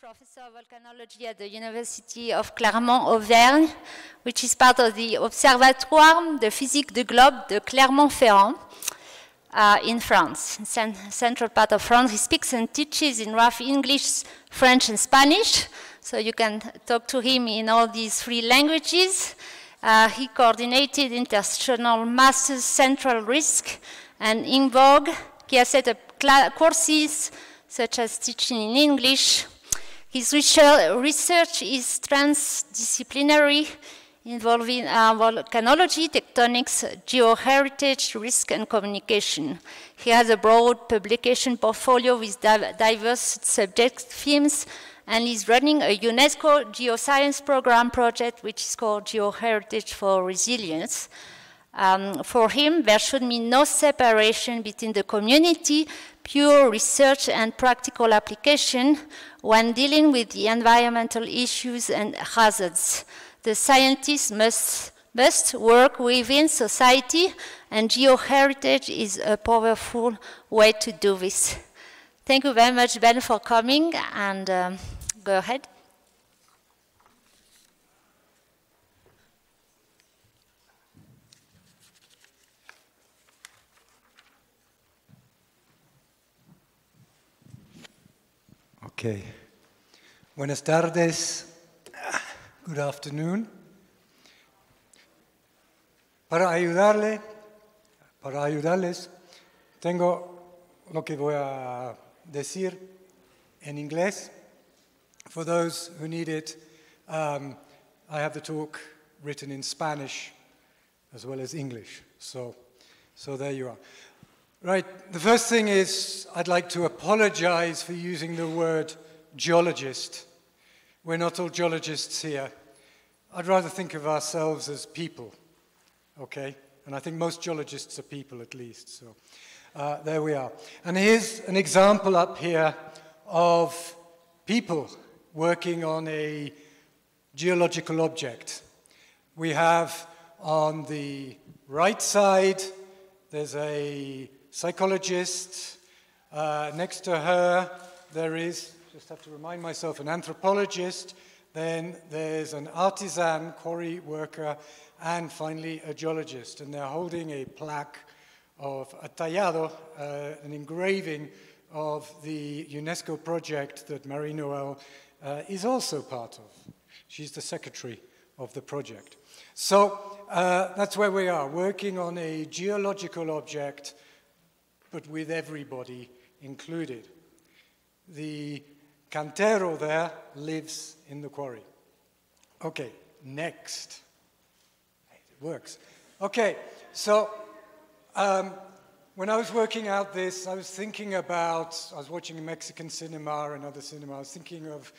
professor of volcanology at the University of Clermont-Auvergne, which is part of the Observatoire de Physique du Globe de Clermont-Ferrand uh, in France, in central part of France. He speaks and teaches in rough English, French, and Spanish, so you can talk to him in all these three languages. Uh, he coordinated International Masters Central Risk and INVOG. He has set up courses such as teaching in English, his research is transdisciplinary, involving uh, volcanology, tectonics, geoheritage, risk, and communication. He has a broad publication portfolio with diverse subject themes and is running a UNESCO geoscience program project which is called Geoheritage for Resilience. Um, for him, there should be no separation between the community, pure research and practical application when dealing with the environmental issues and hazards. The scientists must, must work within society and geoheritage is a powerful way to do this. Thank you very much, Ben, for coming and um, go ahead. Okay. Buenas tardes. Good afternoon. Para ayudarle, para ayudarles, tengo lo que voy a decir en inglés. For those who need it, um, I have the talk written in Spanish as well as English. So, so there you are. Right, the first thing is I'd like to apologize for using the word geologist. We're not all geologists here. I'd rather think of ourselves as people, okay? And I think most geologists are people at least, so uh, there we are. And here's an example up here of people working on a geological object. We have on the right side, there's a psychologist. Uh, next to her, there is, just have to remind myself, an anthropologist. Then there's an artisan, quarry worker, and finally a geologist. And they're holding a plaque of a tallado, uh, an engraving of the UNESCO project that Marie Noël uh, is also part of. She's the secretary of the project. So uh, that's where we are, working on a geological object but with everybody included. The cantero there lives in the quarry. Okay, next. It works. Okay, so um, when I was working out this, I was thinking about, I was watching Mexican cinema and other cinema, I was thinking of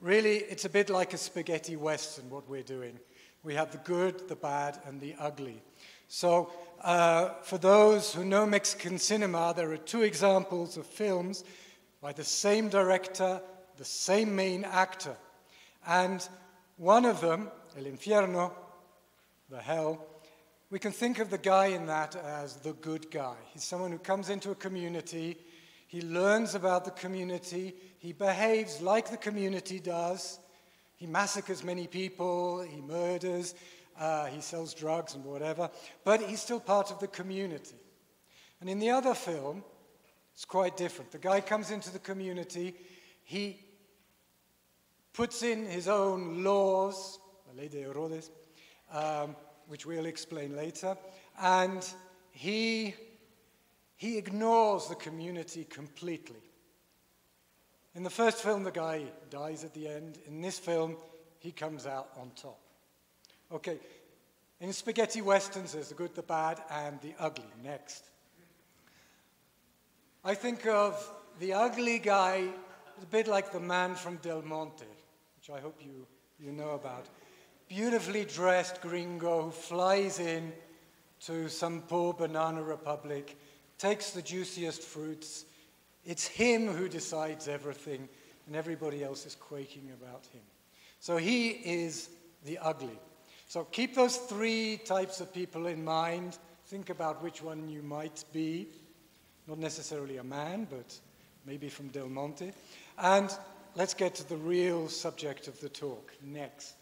really, it's a bit like a spaghetti western, what we're doing. We have the good, the bad, and the ugly. So uh, for those who know Mexican cinema, there are two examples of films by the same director, the same main actor. And one of them, El Infierno, the hell, we can think of the guy in that as the good guy. He's someone who comes into a community, he learns about the community, he behaves like the community does, he massacres many people, he murders, uh, he sells drugs and whatever, but he's still part of the community. And in the other film, it's quite different. The guy comes into the community, he puts in his own laws, la ley de Herodes, um, which we'll explain later, and he, he ignores the community completely. In the first film, the guy dies at the end. In this film, he comes out on top. Okay, in spaghetti westerns, there's the good, the bad, and the ugly. Next. I think of the ugly guy a bit like the man from Del Monte, which I hope you, you know about. Beautifully dressed gringo who flies in to some poor banana republic, takes the juiciest fruits. It's him who decides everything, and everybody else is quaking about him. So he is the ugly. So keep those three types of people in mind. Think about which one you might be. Not necessarily a man, but maybe from Del Monte. And let's get to the real subject of the talk next.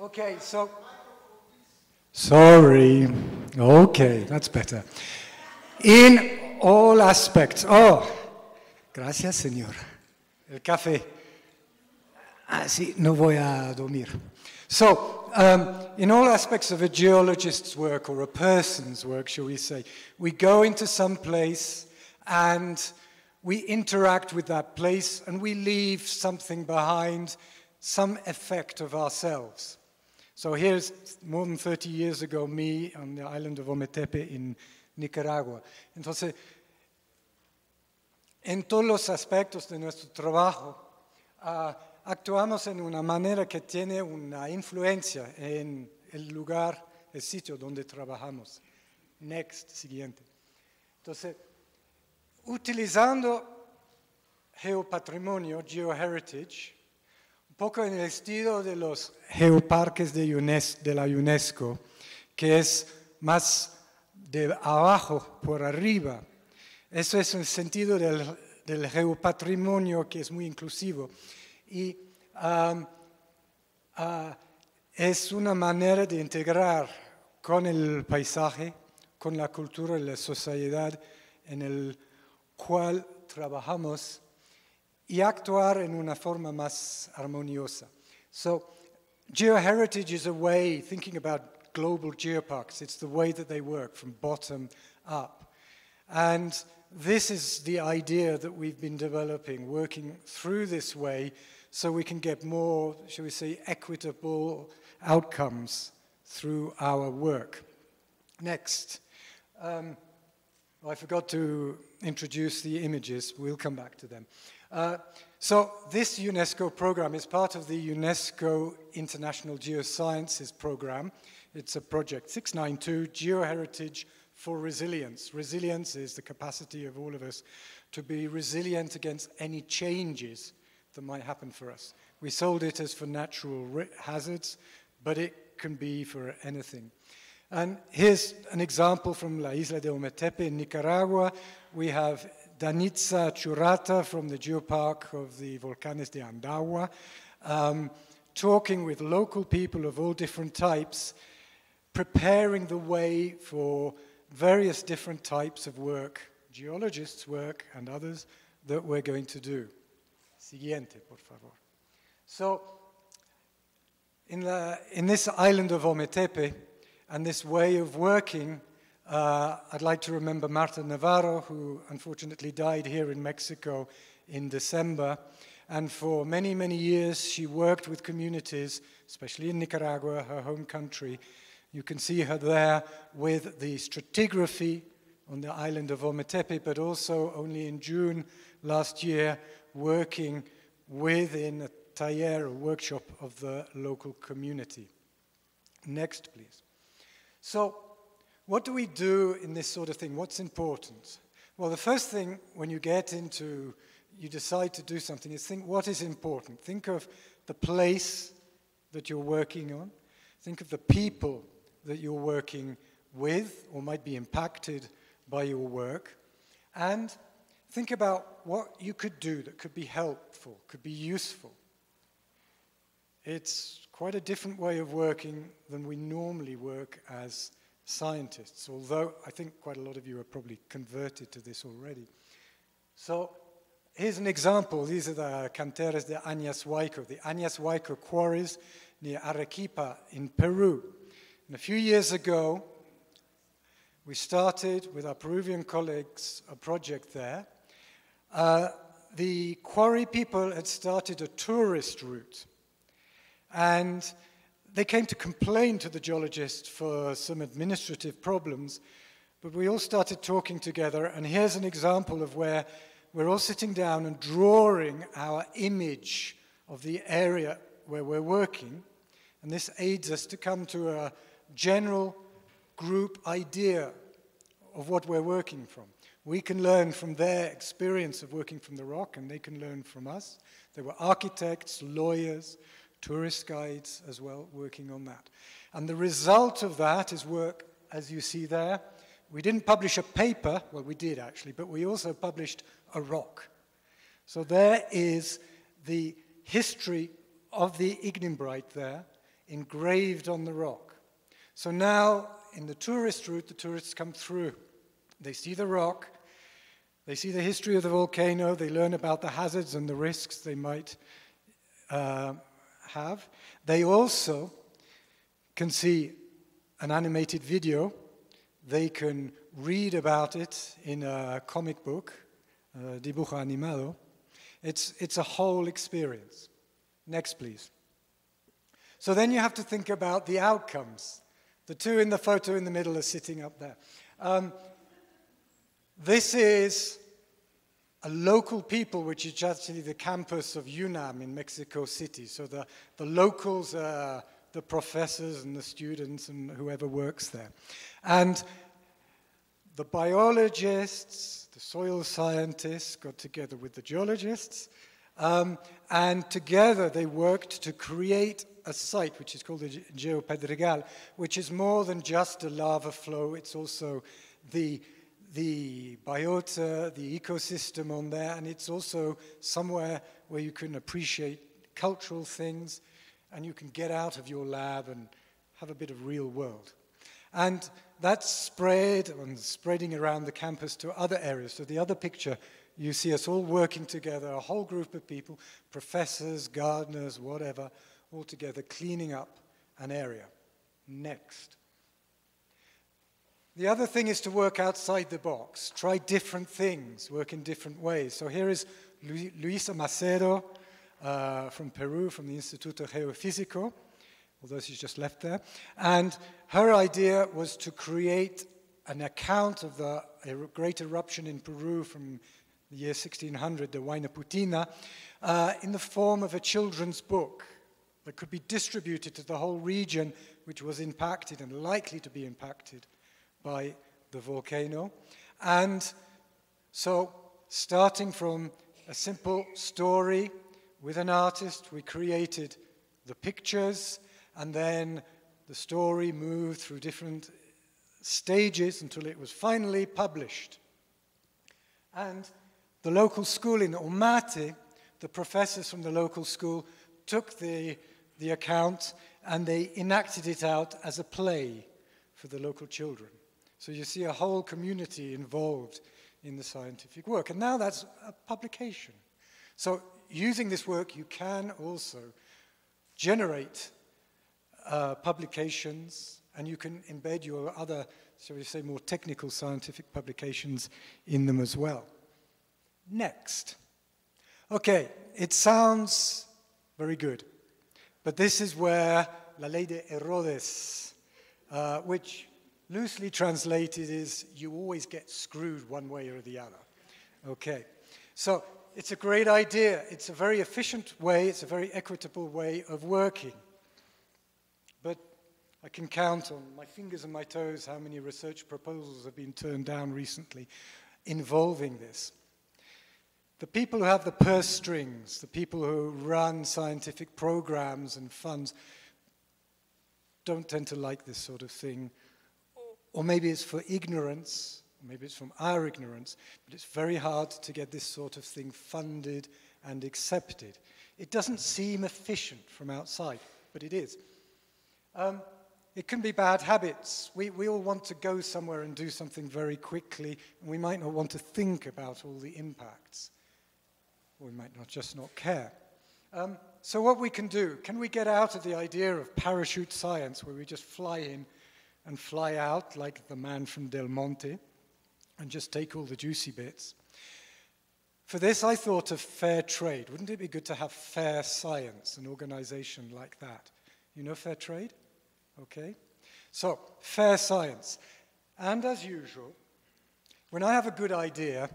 Okay, so. Sorry. Okay, that's better. In all aspects. Oh, gracias, señor. El café. Ah, sí, no voy a dormir. So, um, in all aspects of a geologist's work or a person's work, shall we say, we go into some place and we interact with that place and we leave something behind, some effect of ourselves. So here's more than 30 years ago, me on the island of Ometepe in Nicaragua. Entonces, en todos los aspectos de nuestro trabajo, uh, actuamos en una manera que tiene una influencia en el lugar, el sitio donde trabajamos. Next, siguiente. Entonces, utilizando geopatrimonio, geoheritage, un poco en el estilo de los geoparques de, de la UNESCO, que es más de abajo por arriba. Eso es el sentido del, del geopatrimonio que es muy inclusivo. Y um, uh, es una manera de integrar con el paisaje, con la cultura y la sociedad en el cual trabajamos y actuar en una forma más armoniosa. So, geoheritage is a way, thinking about global geoparks, it's the way that they work from bottom up. And this is the idea that we've been developing, working through this way so we can get more, shall we say, equitable outcomes through our work. Next. Um, I forgot to introduce the images. We'll come back to them. Uh, so this UNESCO program is part of the UNESCO International Geosciences Program. It's a project 692, Geoheritage for Resilience. Resilience is the capacity of all of us to be resilient against any changes that might happen for us. We sold it as for natural hazards, but it can be for anything. And here's an example from La Isla de Ometepe in Nicaragua. We have Danitza Churata from the Geopark of the Volcanes de Andagua, um, talking with local people of all different types, preparing the way for various different types of work, geologists' work and others, that we're going to do. Siguiente, por favor. So, in, the, in this island of Ometepe, and this way of working, uh, I'd like to remember Marta Navarro, who unfortunately died here in Mexico in December. And for many, many years, she worked with communities, especially in Nicaragua, her home country. You can see her there with the stratigraphy on the island of Ometepe, but also only in June last year, working within a taller, a workshop of the local community. Next, please. So, what do we do in this sort of thing? What's important? Well, the first thing when you get into, you decide to do something is think what is important. Think of the place that you're working on. Think of the people that you're working with or might be impacted by your work. And think about what you could do that could be helpful, could be useful. It's quite a different way of working than we normally work as scientists, although I think quite a lot of you are probably converted to this already. So here's an example. These are the canteras de Añas Huayco, the Añas Huayco quarries near Arequipa in Peru. And a few years ago, we started with our Peruvian colleagues a project there. Uh, the quarry people had started a tourist route and they came to complain to the geologist for some administrative problems, but we all started talking together, and here's an example of where we're all sitting down and drawing our image of the area where we're working, and this aids us to come to a general group idea of what we're working from. We can learn from their experience of working from the rock, and they can learn from us. There were architects, lawyers, tourist guides as well, working on that. And the result of that is work, as you see there. We didn't publish a paper, well, we did actually, but we also published a rock. So there is the history of the ignimbrite there engraved on the rock. So now, in the tourist route, the tourists come through. They see the rock, they see the history of the volcano, they learn about the hazards and the risks they might uh, have. They also can see an animated video, they can read about it in a comic book, uh, dibujo animado. It's, it's a whole experience. Next, please. So then you have to think about the outcomes. The two in the photo in the middle are sitting up there. Um, this is a local people, which is actually the campus of UNAM in Mexico City. So the, the locals are the professors and the students and whoever works there. And the biologists, the soil scientists got together with the geologists, um, and together they worked to create a site which is called the Geopedregal, which is more than just a lava flow, it's also the, the biota, the ecosystem on there, and it's also somewhere where you can appreciate cultural things and you can get out of your lab and have a bit of real world. And that's spread and spreading around the campus to other areas. So the other picture, you see us all working together, a whole group of people, professors, gardeners, whatever, all together cleaning up an area. Next. The other thing is to work outside the box, try different things, work in different ways. So here is Luisa Macedo uh, from Peru, from the Instituto Geofísico, although she's just left there. And her idea was to create an account of the great eruption in Peru from the year 1600, the Huayna uh, in the form of a children's book that could be distributed to the whole region which was impacted and likely to be impacted by the volcano. And so, starting from a simple story with an artist, we created the pictures, and then the story moved through different stages until it was finally published. And the local school in Omate, the professors from the local school took the the account and they enacted it out as a play for the local children. So you see a whole community involved in the scientific work. And now that's a publication. So using this work, you can also generate uh, publications and you can embed your other, shall we say, more technical scientific publications in them as well. Next. Okay, it sounds very good. But this is where La Ley de Herodes, uh, which loosely translated is you always get screwed one way or the other. Okay, so it's a great idea. It's a very efficient way, it's a very equitable way of working. But I can count on my fingers and my toes how many research proposals have been turned down recently involving this. The people who have the purse strings, the people who run scientific programs and funds, don't tend to like this sort of thing. Or maybe it's for ignorance, maybe it's from our ignorance, but it's very hard to get this sort of thing funded and accepted. It doesn't seem efficient from outside, but it is. Um, it can be bad habits. We, we all want to go somewhere and do something very quickly, and we might not want to think about all the impacts we might not just not care. Um, so what we can do, can we get out of the idea of parachute science where we just fly in and fly out like the man from Del Monte and just take all the juicy bits? For this, I thought of fair trade. Wouldn't it be good to have fair science, an organization like that? You know fair trade? Okay. So, fair science. And as usual, when I have a good idea,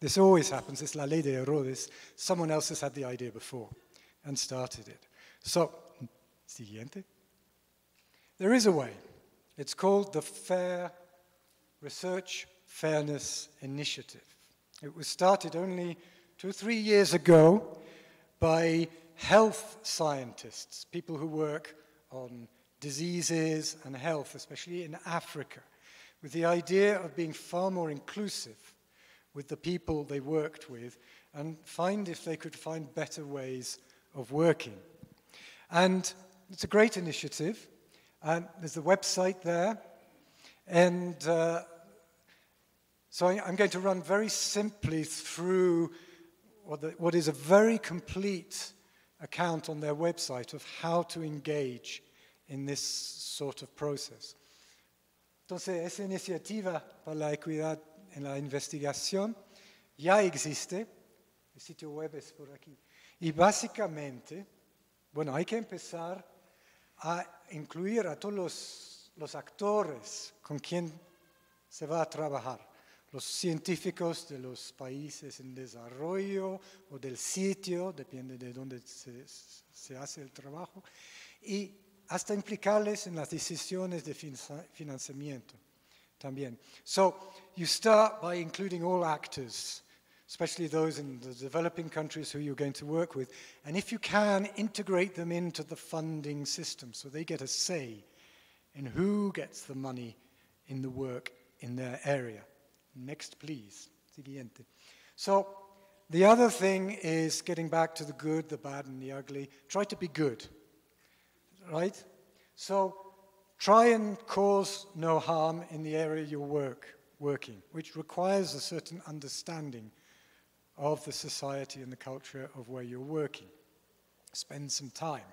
this always happens, it's la ley de Herodes. Someone else has had the idea before and started it. So, siguiente. There is a way. It's called the Fair Research Fairness Initiative. It was started only two or three years ago by health scientists, people who work on diseases and health, especially in Africa, with the idea of being far more inclusive with the people they worked with and find if they could find better ways of working. And it's a great initiative. And there's the website there. And uh, so I, am going to run very simply through what, the, what is a very complete account on their website of how to engage in this sort of process. Entonces, esa iniciativa para la equidad en la investigación ya existe, el sitio web es por aquí. Y básicamente, bueno, hay que empezar a incluir a todos los, los actores con quien se va a trabajar los científicos de los países en desarrollo o del sitio, depende de dónde se, se hace el trabajo, y hasta implicarles en las decisiones de financiamiento también. So you start by including all actors, especially those in the developing countries who you're going to work with, and if you can, integrate them into the funding system so they get a say in who gets the money in the work in their area. Next, please. Siguiente. So the other thing is getting back to the good, the bad, and the ugly. Try to be good, right? So try and cause no harm in the area you work working, which requires a certain understanding of the society and the culture of where you're working. Spend some time.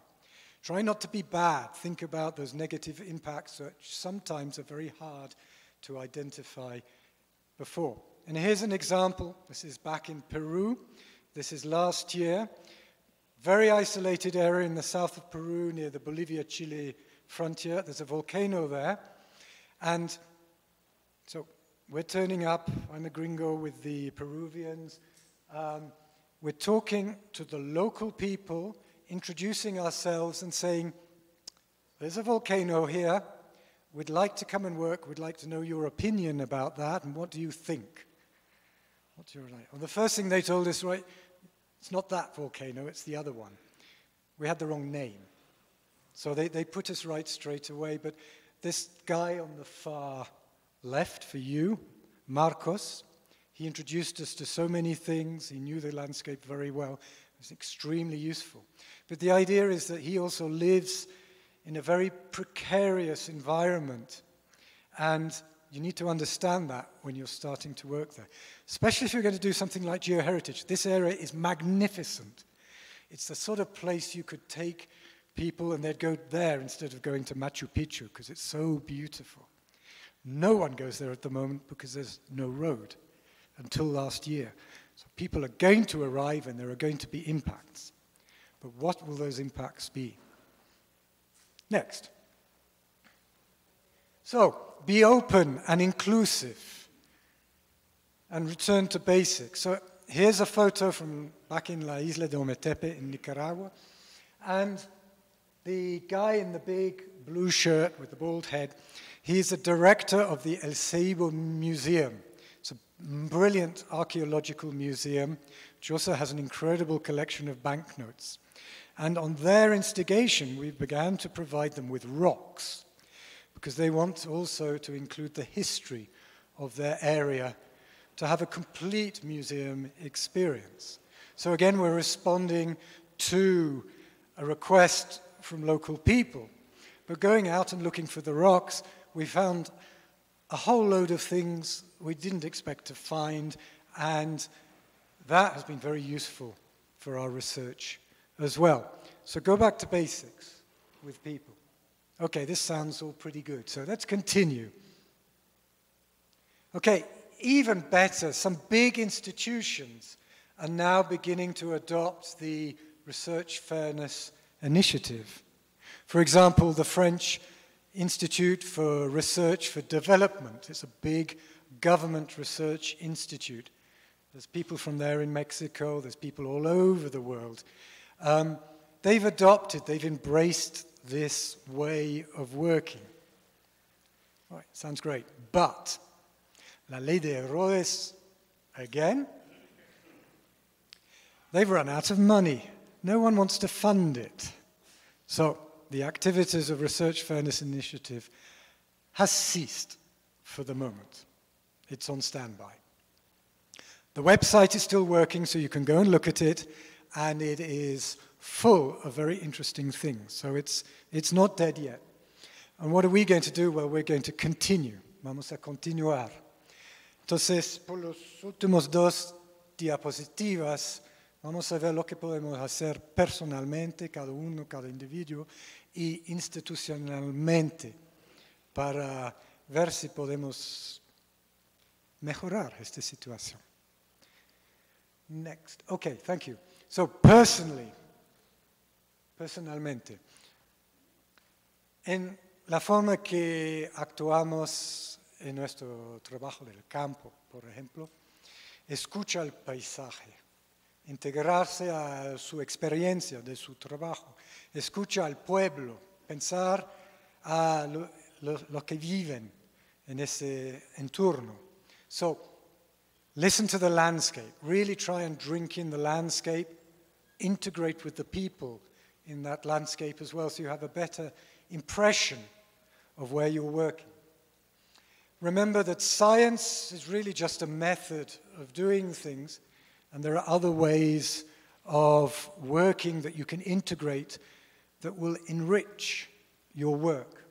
Try not to be bad. Think about those negative impacts, which sometimes are very hard to identify before. And here's an example. This is back in Peru. This is last year. Very isolated area in the south of Peru near the Bolivia Chile frontier. There's a volcano there. And so we're turning up. I'm a gringo with the Peruvians. Um, we're talking to the local people, introducing ourselves and saying, There's a volcano here. We'd like to come and work. We'd like to know your opinion about that. And what do you think? What's your? Well, the first thing they told us, right, it's not that volcano, it's the other one. We had the wrong name. So they, they put us right straight away. But this guy on the far left for you, Marcos, he introduced us to so many things. He knew the landscape very well. It was extremely useful. But the idea is that he also lives in a very precarious environment. And you need to understand that when you're starting to work there, especially if you're going to do something like geoheritage. This area is magnificent. It's the sort of place you could take people and they'd go there instead of going to Machu Picchu because it's so beautiful. No one goes there at the moment because there's no road until last year. So people are going to arrive and there are going to be impacts. But what will those impacts be? Next. So, be open and inclusive and return to basics. So, here's a photo from back in La Isla de Ometepe in Nicaragua. And the guy in the big blue shirt with the bald head, he's the director of the El Ceibo Museum. It's a brilliant archaeological museum, which also has an incredible collection of banknotes. And on their instigation, we began to provide them with rocks because they want also to include the history of their area to have a complete museum experience. So again, we're responding to a request from local people. But going out and looking for the rocks, we found a whole load of things we didn't expect to find, and that has been very useful for our research as well. So go back to basics with people. Okay, this sounds all pretty good. So let's continue. Okay, even better, some big institutions are now beginning to adopt the Research Fairness Initiative. For example, the French Institute for Research for Development It's a big government research institute. There's people from there in Mexico, there's people all over the world. Um, they've adopted, they've embraced this way of working. Right, sounds great. But La Ley de Herodes, again, they've run out of money. No one wants to fund it. So the activities of Research Fairness Initiative has ceased for the moment. It's on standby. The website is still working, so you can go and look at it, and it is full of very interesting things. So it's, it's not dead yet. And what are we going to do? Well, we're going to continue. Vamos a continuar. Entonces, por los últimos dos diapositivas, vamos a ver lo que podemos hacer personalmente, cada uno, cada individuo, y institucionalmente, para ver si podemos mejorar esta situación. Next. Okay, thank you. So, personally, personalmente, en la forma que actuamos en nuestro trabajo del campo, por ejemplo, escucha el paisaje, integrarse a su experiencia de su trabajo, escucha al pueblo, pensar a los lo, que viven en ese entorno. So, listen to the landscape, really try and drink in the landscape, integrate with the people in that landscape as well, so you have a better impression of where you're working. Remember that science is really just a method of doing things, and there are other ways of working that you can integrate that will enrich your work.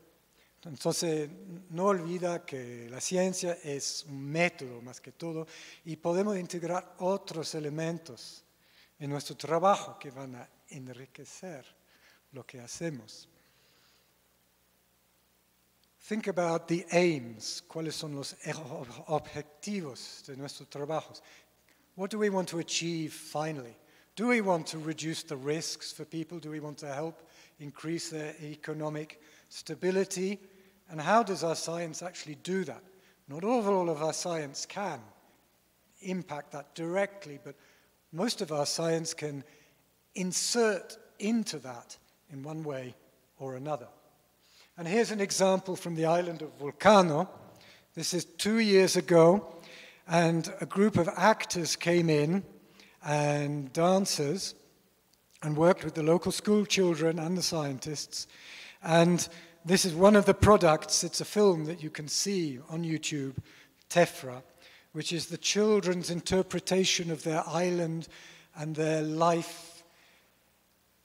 Entonces, no olvida que la ciencia es un método más que todo y podemos integrar otros elementos en nuestro trabajo que van a enriquecer lo que hacemos. Think about the aims, cuáles son los objetivos de nuestros trabajos. What do we want to achieve finally? Do we want to reduce the risks for people? Do we want to help increase their economic stability? And how does our science actually do that? Not all of our science can impact that directly, but most of our science can insert into that in one way or another. And here's an example from the island of Vulcano. This is two years ago, and a group of actors came in and dancers and worked with the local school children and the scientists. And this is one of the products, it's a film that you can see on YouTube, Tefra, which is the children's interpretation of their island and their life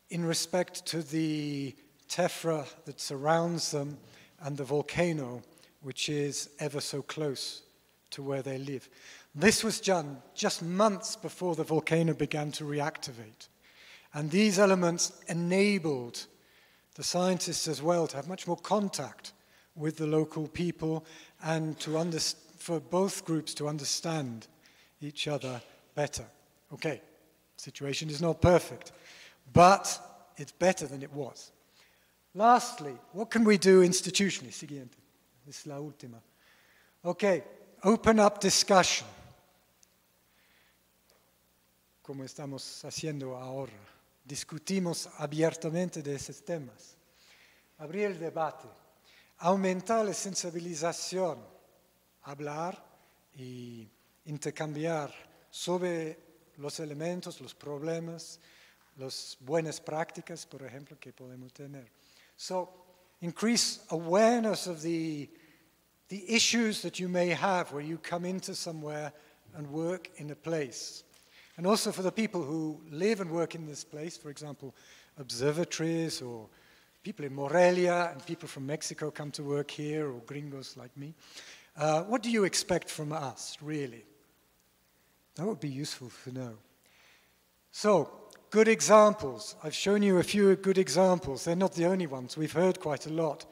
in respect to the tephra that surrounds them, and the volcano, which is ever so close to where they live. This was done just months before the volcano began to reactivate. And these elements enabled the scientists as well to have much more contact with the local people and to for both groups to understand each other better. Okay, situation is not perfect, but it's better than it was. Lastly, what can we do institutionally? Siguiente. Es la última. Okay, open up discussion. Como estamos haciendo ahora. Discutimos abiertamente de esos temas. Abrir el debate. Aumentar la sensibilización. Hablar y intercambiar sobre los elementos, los problemas, las buenas prácticas, por ejemplo, que podemos tener. So increase awareness of the, the issues that you may have where you come into somewhere and work in a place. And also for the people who live and work in this place, for example, observatories or people in Morelia and people from Mexico come to work here or gringos like me. Uh, what do you expect from us, really? That would be useful to know. So, good examples. I've shown you a few good examples. They're not the only ones. We've heard quite a lot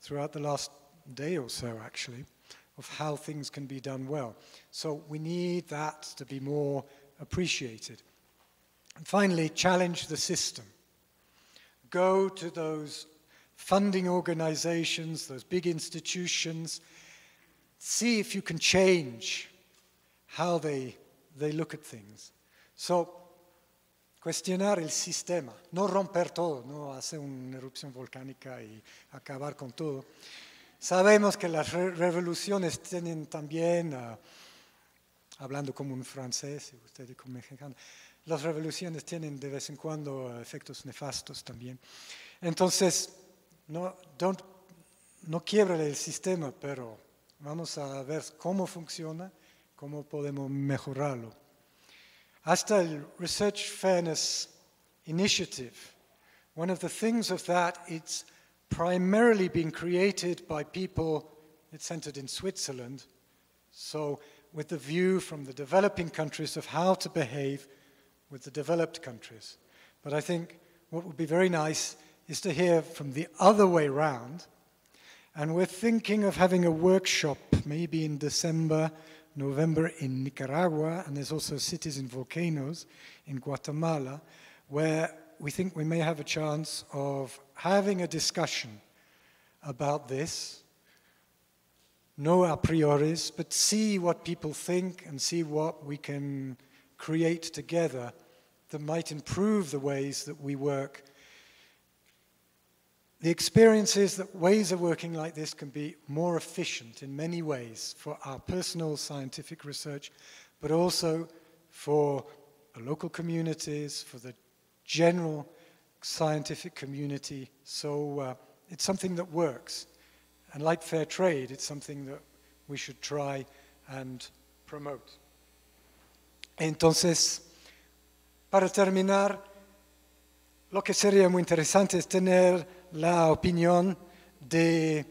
throughout the last day or so, actually, of how things can be done well. So we need that to be more appreciated. And finally, challenge the system. Go to those funding organizations, those big institutions, see if you can change how they, they look at things. So cuestionar el sistema, no romper todo, no hacer una erupción volcánica y acabar con todo. Sabemos que las re revoluciones tienen también, uh, hablando como un francés y ustedes como mexicano, las revoluciones tienen de vez en cuando uh, efectos nefastos también. Entonces, no, don't, no quiebre el sistema, pero vamos a ver cómo funciona, cómo podemos mejorarlo hasta el Research Fairness Initiative. One of the things of that, it's primarily been created by people, it's centered in Switzerland, so with the view from the developing countries of how to behave with the developed countries. But I think what would be very nice is to hear from the other way round. And we're thinking of having a workshop maybe in December, November in Nicaragua, and there's also Cities on Volcanoes in Guatemala, where we think we may have a chance of having a discussion about this. No a prioris, but see what people think and see what we can create together that might improve the ways that we work. The experience is that ways of working like this can be more efficient in many ways for our personal scientific research, but also for the local communities, for the general scientific community. So uh, it's something that works. And like fair trade, it's something that we should try and promote. Entonces, para terminar, lo que sería muy interesante es tener la opinión de,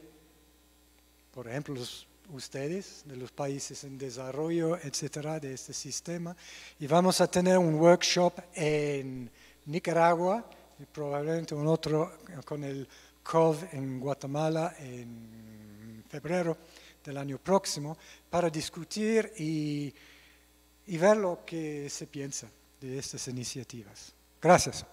por ejemplo, los, ustedes, de los países en desarrollo, etcétera, de este sistema. Y vamos a tener un workshop en Nicaragua y probablemente un otro con el COV en Guatemala en febrero del año próximo para discutir y, y ver lo que se piensa de estas iniciativas. Gracias.